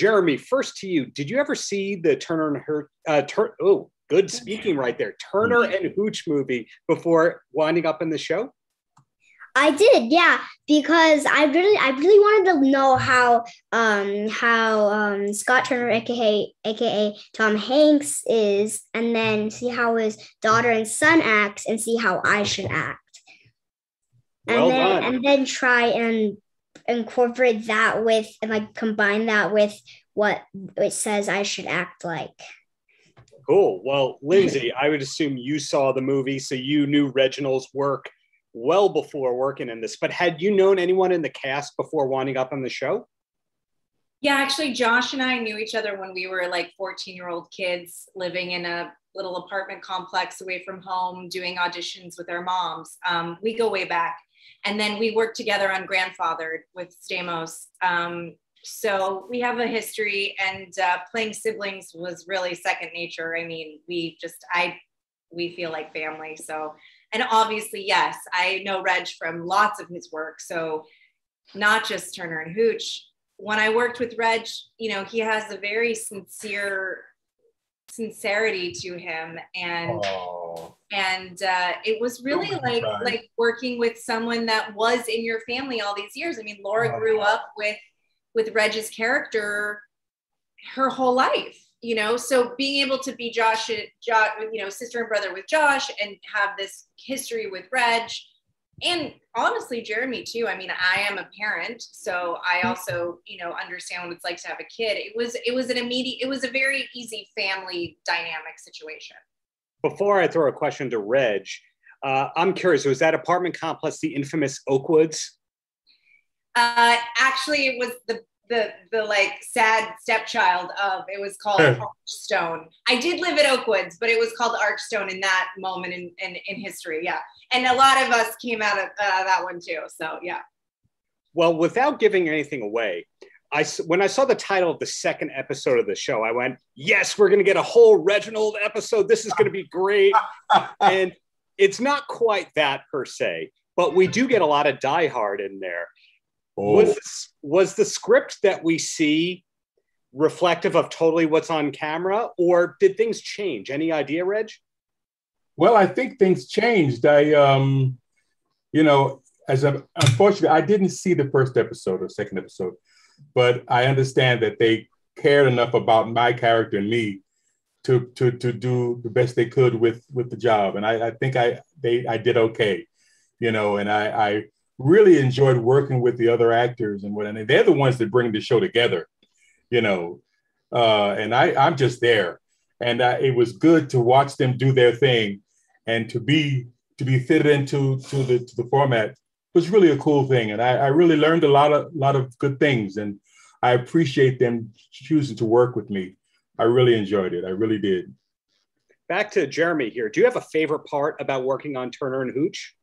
Jeremy, first to you. Did you ever see the Turner and her uh, Tur- oh, good speaking right there. Turner and Hooch movie before winding up in the show? I did, yeah, because I really, I really wanted to know how, um, how um, Scott Turner, aka aka Tom Hanks, is, and then see how his daughter and son acts, and see how I should act, and Well then done. and then try and incorporate that with and like combine that with what it says I should act like. Cool. Well, Lyndsy, I would assume you saw the movie, so you knew Reginald's work well before working in this. But had you known anyone in the cast before winding up on the show? Yeah, actually, Josh and I knew each other when we were like 14 year old kids living in a little apartment complex away from home, doing auditions with our moms. Um, we go way back. And then we worked together on Grandfathered with Stamos. Um, so we have a history, and uh, playing siblings was really second nature. I mean, we just, I, we feel like family. So, and obviously, yes, I know Reg from lots of his work. So, not just Turner and Hooch, when I worked with Reg, you know, he has a very sincere sincerity to him and Oh, and uh, it was really Don't like cry. like working with someone that was in your family all these years. I mean, Laura Oh. grew up with with Reg's character her whole life, you know. So being able to be Josh, Josh, you know, sister and brother with Josh, and have this history with Reg, and honestly, Jeremy too. I mean, I am a parent, so I also, you know, understand what it's like to have a kid. It was it was an immediate, it was a very easy family dynamic situation. Before I throw a question to Reg, uh, I'm curious, was that apartment complex the infamous Oakwoods? Uh, actually, it was the the the like sad stepchild of it was called Archstone. I did live at Oakwoods, but it was called Archstone in that moment in in, in history. Yeah, and a lot of us came out of uh, that one too. So yeah. Well, without giving anything away, I when I saw the title of the second episode of the show, I went, "Yes, we're going to get a whole Reginald episode. This is going to be great." and it's not quite that per se, but we do get a lot of Die Hard in there. Oh. Was was the script that we see reflective of totally what's on camera, or did things change? Any idea, Reg? Well, I think things changed. I, um, you know, as a, unfortunately, I didn't see the first episode or second episode, but I understand that they cared enough about my character and me to to to do the best they could with with the job, and I, I think I they I did okay, you know, and I I really enjoyed working with the other actors and what, and they're the ones that bring the show together, you know, uh, and I I'm just there. And uh, it was good to watch them do their thing and to be to be fitted into to the to the format was really a cool thing. And I, I really learned a lot of lot of good things and i appreciate them choosing to work with me. I really enjoyed it. I really did. Back to Jeremy here. Do you have a favorite part about working on Turner and Hooch?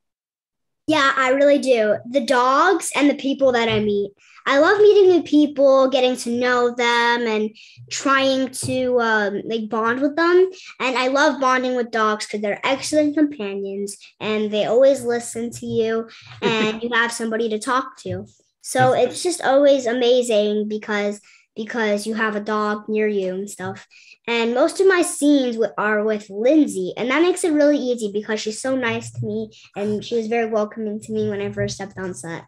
Yeah, I really do. The dogs and the people that I meet. I love meeting new people, getting to know them, and trying to um, like bond with them. And I love bonding with dogs because they're excellent companions, and they always listen to you, and you have somebody to talk to. So it's just always amazing because because you have a dog near you and stuff. And most of my scenes wi- are with Lyndsy, and that makes it really easy because she's so nice to me and she was very welcoming to me when I first stepped on set.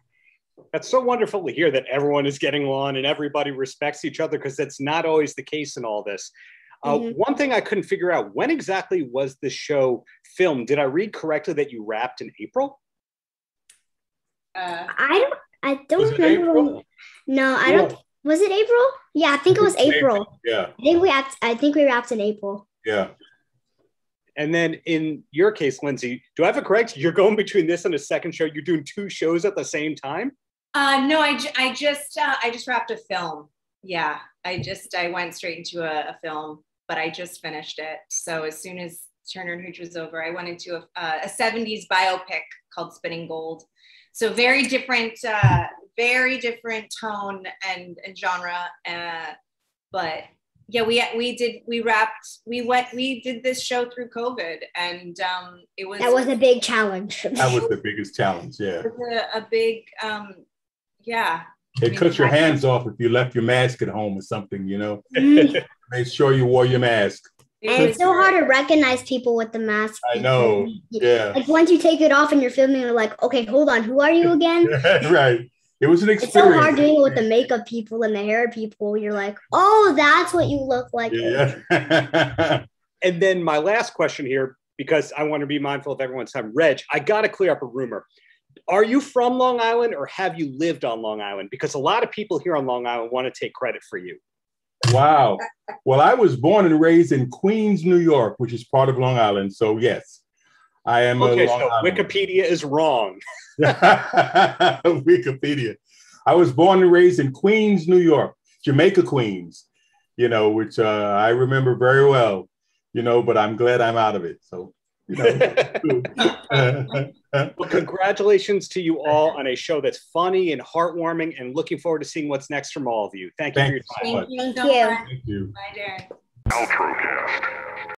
That's so wonderful to hear that everyone is getting along and everybody respects each other because that's not always the case in all this. Uh, Mhm. One thing I couldn't figure out when exactly was the show filmed? Did I read correctly that you wrapped in April? Uh, I don't, I don't remember. April? when- no, I don't. Was it April? Yeah, I think it was April. yeah I think we wrapped. I think we wrapped in April. yeah And then in your case, Lyndsy, do I have it correct? You're going between this and a second show. You're doing two shows at the same time. uh, no, I, ju- I just uh, I just wrapped a film. Yeah, I just I went straight into a, a film, but I just finished it. So as soon as Turner and Hooch was over, I went into a, uh, a 70s biopic called Spinning Gold. So very different, uh, very different tone and, and genre. Uh, but yeah, we we did we wrapped we went we did this show through COVID, and um, it was That was a big challenge. that was the biggest challenge yeah it was a, a big um yeah It cuts your hands off if you left your mask at home or something, you know. Mm. Make sure you wore your mask. And it's so hard to recognize people with the mask. I know. Yeah. Like once you take it off and you're filming, you're like, okay, hold on, who are you again? right. It was an experience. It's experience. so hard doing it with the makeup people and the hair people. You're like, oh, that's what you look like. Yeah. And then my last question here, because I want to be mindful of everyone's time. Reg, I got to clear up a rumor. Are you from Long Island or have you lived on Long Island? Because a lot of people here on Long Island want to take credit for you. wow. Well, I was born and raised in Queens, New York, which is part of Long Island. So yes, I am Okay, a so Island. Wikipedia is wrong. Wikipedia. I was born and raised in Queens, New York, Jamaica, Queens, you know, which uh, I remember very well, you know, but I'm glad I'm out of it. So, you know. Well, congratulations to you all on a show that's funny and heartwarming and looking forward to seeing what's next from all of you. Thank you Thank for your time. you. Thank you. Thank you. Bye, Darren. Outrocast.